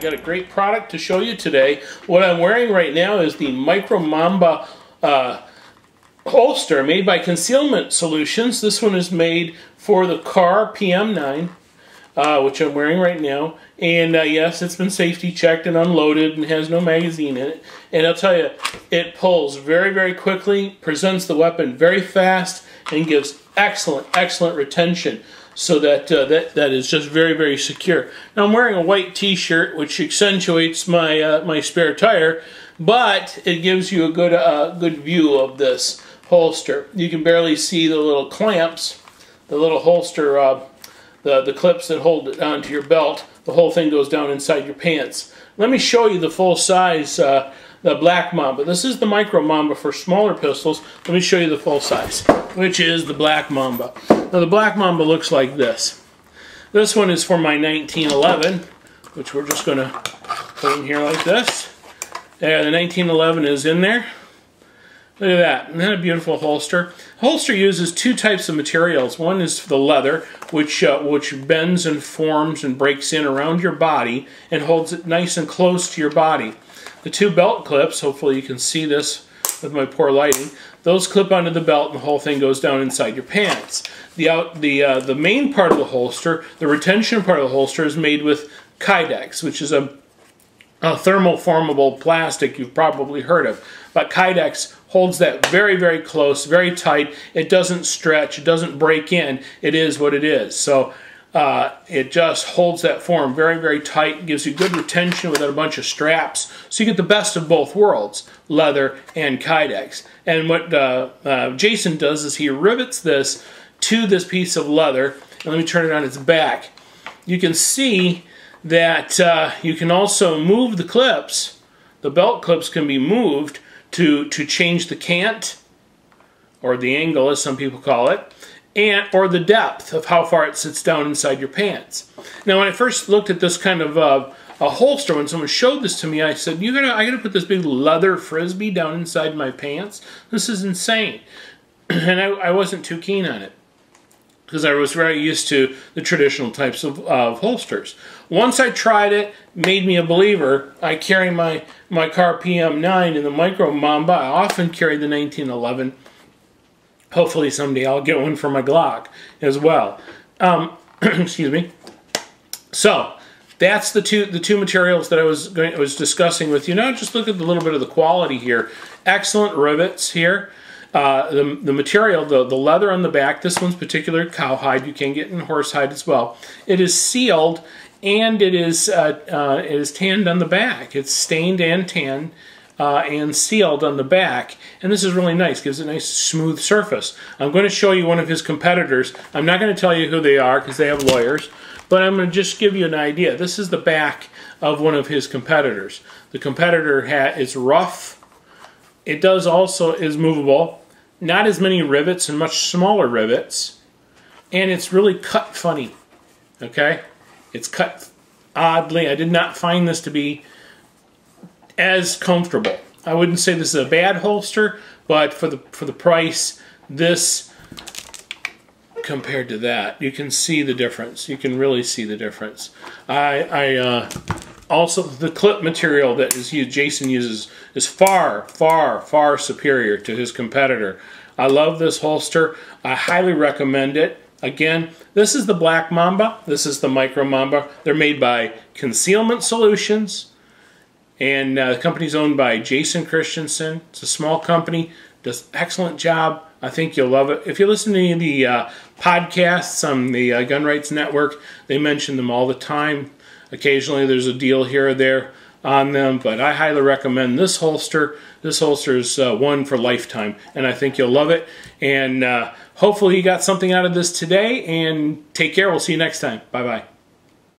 got a great product to show you today. What I'm wearing right now is the Micro Mamba uh, holster made by Concealment Solutions. This one is made for the Kahr PM9, uh, which I'm wearing right now. And uh, yes, it's been safety checked and unloaded and has no magazine in it. And I'll tell you, it pulls very, very quickly, presents the weapon very fast, and gives excellent, excellent retention so that uh, that that is just very very secure. Now I'm wearing a white T-shirt, which accentuates my uh, my spare tire, but it gives you a good uh, good view of this holster. You can barely see the little clamps, the little holster, uh, the the clips that hold it onto your belt. The whole thing goes down inside your pants. Let me show you the full size. Uh, the Black Mamba. This is the Micro Mamba for smaller pistols. Let me show you the full size, which is the Black Mamba. Now the Black Mamba looks like this. This one is for my 1911, which we're just going to put in here like this. There, the 1911 is in there. Look at that. Isn't that a beautiful holster? Holster uses two types of materials. One is the leather, which uh, which bends and forms and breaks in around your body and holds it nice and close to your body. The two belt clips, hopefully you can see this with my poor lighting, those clip onto the belt and the whole thing goes down inside your pants. The, out, the, uh, the main part of the holster, the retention part of the holster is made with Kydex, which is a, a thermoformable plastic you've probably heard of. But Kydex holds that very, very close, very tight. It doesn't stretch, it doesn't break in. It is what it is. So uh, it just holds that form very, very tight, gives you good retention without a bunch of straps. So you get the best of both worlds, leather and Kydex. And what uh, uh, Jason does is he rivets this to this piece of leather. And let me turn it on its back. You can see that uh, you can also move the clips. The belt clips can be moved to, to change the cant, or the angle as some people call it and or the depth of how far it sits down inside your pants. Now, when I first looked at this kind of uh, a holster, when someone showed this to me, I said, "You gotta, I gotta put this big leather frisbee down inside my pants. This is insane," and I, I wasn't too keen on it because I was very used to the traditional types of, of holsters. Once I tried it, made me a believer. I carry my my Kahr PM9 in the Micro Mamba. I often carry the 1911 Hopefully someday I'll get one for my Glock as well. Um, excuse me. So that's the two the two materials that I was going, I was discussing with you. Now just look at a little bit of the quality here. Excellent rivets here. Uh, the, the material, the, the leather on the back, this one's particular cowhide. You can get in horsehide as well. It is sealed and it is uh, uh, it is tanned on the back. It's stained and tanned uh, and sealed on the back. And this is really nice, gives a nice smooth surface. I'm going to show you one of his competitors. I'm not going to tell you who they are because they have lawyers, but I'm going to just give you an idea. This is the back of one of his competitors. The competitor hat is rough. It does also is movable. Not as many rivets and much smaller rivets. And it's really cut funny. Okay? It's cut oddly. I did not find this to be as comfortable. I wouldn't say this is a bad holster, but for the for the price, this compared to that, you can see the difference. You can really see the difference. I, I uh, also the clip material that is used, Jason uses is far, far, far superior to his competitor. I love this holster. I highly recommend it. Again, this is the Black Mamba. This is the Micro Mamba. They're made by Concealment Solutions. And uh, the company's owned by Jason Christensen. It's a small company, does excellent job. I think you'll love it. If you listen to any of the uh, podcasts on the uh, Gun Rights Network, they mention them all the time. Occasionally there's a deal here or there on them, but I highly recommend this holster. This holster is uh, one for lifetime, and I think you'll love it. And uh, hopefully you got something out of this today, and take care. We'll see you next time. Bye-bye.